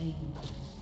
name.